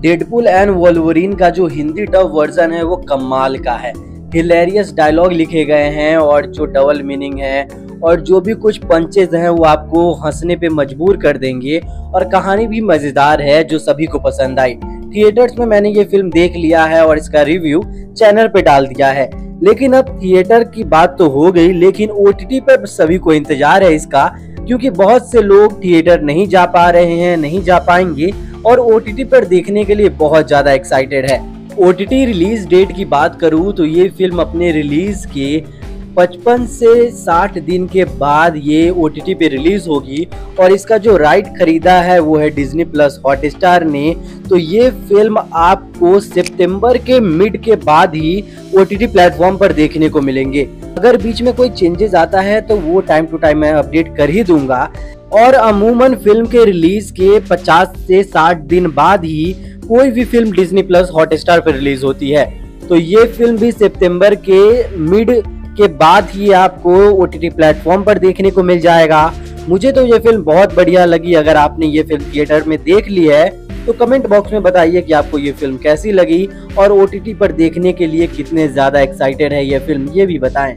Deadpool and Wolverine का जो Hindi dub version है, वो कमाल का है। हिलेरियस डायलॉग लिखे गए हैं और जो डबल मीनिंग है और जो भी कुछ पंचेज हैं, वो आपको हंसने पे मजबूर कर देंगे और कहानी भी मज़ेदार है, जो सभी को पसंद आई। थिएटर्स में मैंने ये फ़िल्म देख लिया है और इसका रिव्यू चैनल पे डाल दिया है। लेकिन अब थिएटर की बात तो हो गई, लेकिन ओ पर सभी को इंतज़ार है इसका, क्योंकि बहुत से लोग थिएटर नहीं जा पा रहे हैं, नहीं जा पाएँगे। और ओटीटी पर देखने के लिए बहुत ज़्यादा एक्साइटेड है। ओटीटी रिलीज़ डेट की बात करूँ तो ये फ़िल्म अपने रिलीज़ के 55 से 60 दिन के बाद ये ओ पे रिलीज़ होगी और इसका जो राइट खरीदा है वो है डिज्नी प्लस हॉटस्टार ने। तो ये फ़िल्म आपको सितंबर के मिड के बाद ही OTT प्लेटफॉर्म पर देखने को मिलेंगे। अगर बीच में कोई चेंजेस आता है तो वो टाइम टू टाइम मैं अपडेट कर ही दूँगा। और अमूमन फ़िल्म के रिलीज़ के 50 से 60 दिन बाद ही कोई भी फ़िल्म डिज्नी प्लस हॉटस्टार पर रिलीज़ होती है। तो ये फ़िल्म भी सितंबर के मिड के बाद ही आपको ओ टी प्लेटफॉर्म पर देखने को मिल जाएगा। मुझे तो ये फ़िल्म बहुत बढ़िया लगी, अगर आपने ये फ़िल्म थिएटर में देख ली है तो कमेंट बॉक्स में बताइए कि आपको ये फ़िल्म कैसी लगी और ओटीटी पर देखने के लिए कितने ज़्यादा एक्साइटेड है ये फ़िल्म, ये भी बताएँ।